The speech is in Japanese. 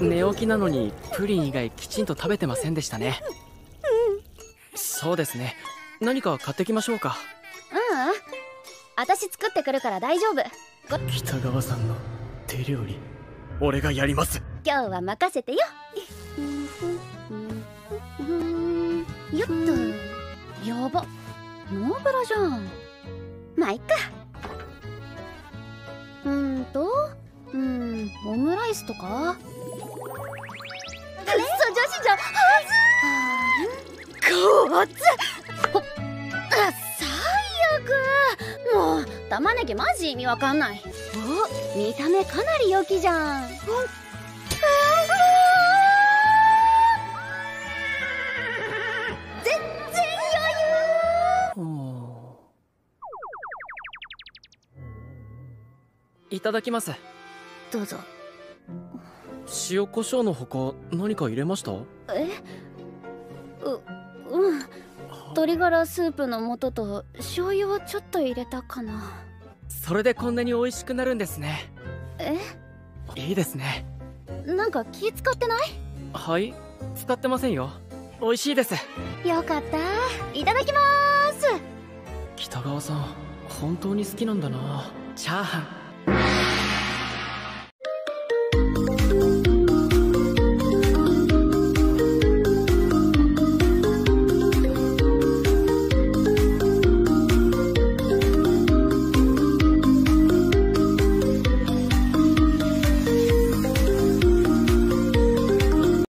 寝起きなのにプリン以外きちんと食べてませんでしたね。そうですね。何か買ってきましょうか。ううん。私作ってくるから大丈夫。北川さんの手料理俺がやります。今日は任せてよ。よっと。やば。ノーブラじゃん。まあいっか。うーんとうんオムライスとか？クソ女子じゃはずこっつ。ほ最悪もう玉ねぎマジ意味わかんない。お見た目かなり良きじゃん。全然余いただきます。どうぞ。塩コショウの他何か入れました？え？ううん。鶏ガラスープの素と醤油をちょっと入れたかな。それでこんなに美味しくなるんですね。え？いいですね。なんか気使ってない？はい。使ってませんよ。美味しいです。よかった。いただきまーす。北川さん本当に好きなんだな。チャーハン